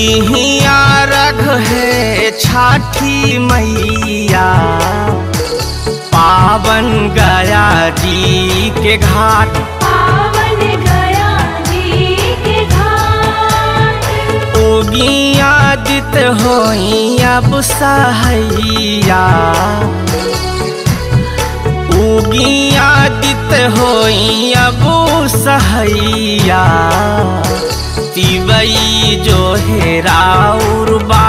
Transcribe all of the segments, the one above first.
लिहिया रख है छाठी मैया। पावन गया जी के घाट। पावन गया जी के घाट। ओगिया दित होई अब सहैया। उगिया दित होई अब सहैया। जो हेरा बाट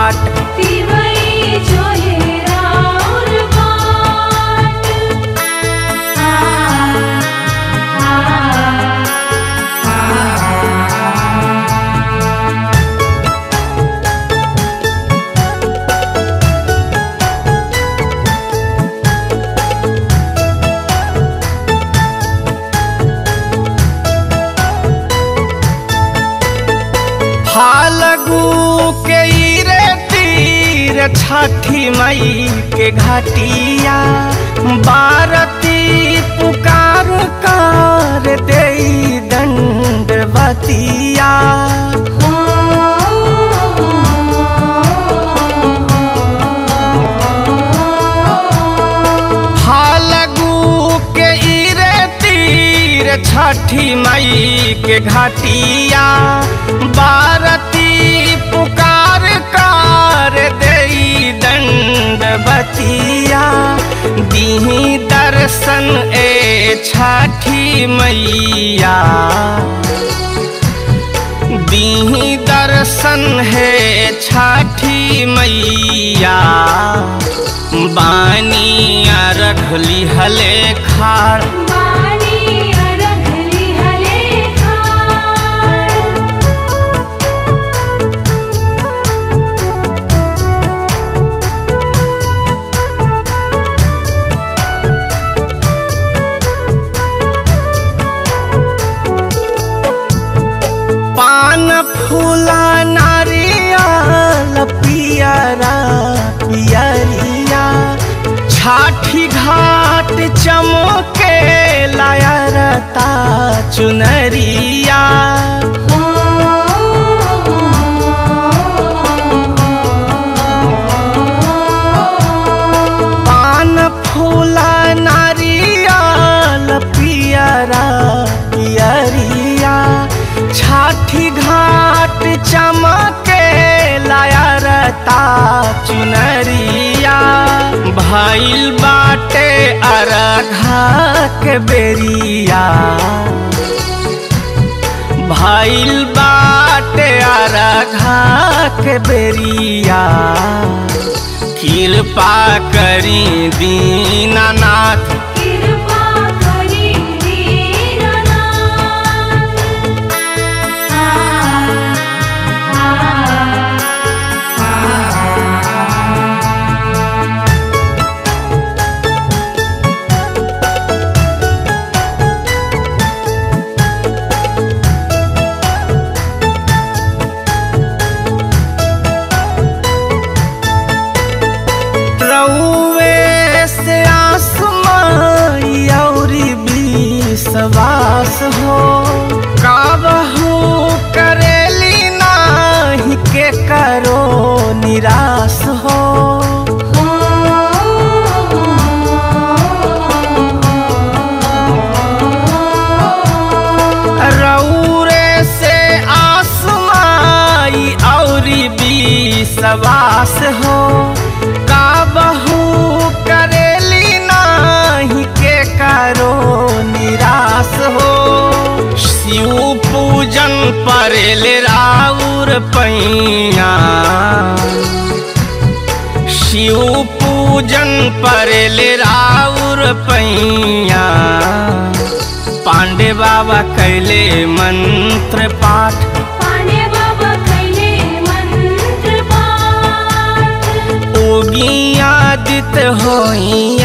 के रे तीर छठी मई के घाटिया बारती पुकार कर दे रे तीर छठी मई के घाटिया बारती दीही दर्शन ए छठी मैया। दीही दर्शन है छठी मैया। बानी रखली हले खाड़ चमके लायरता चुनरिया। पान फूला नारियल पियरा पियरिया। छाठी घाट चमके लायरता चुनरिया। भइल बाटे अरघा के बेरिया। भइल बाटे अरघा के बेरिया। कृपा करी दीनानाथ यू पूजन पर ले राउर पैया पांडे बाबा कैले मंत्र पाठ। आदित हो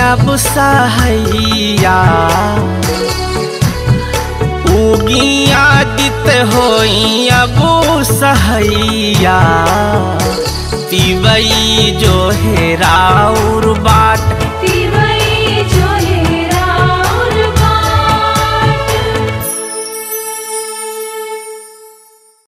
अब सहैया उगी आदित हो अब सहैया तिवई जो हेराउर बाट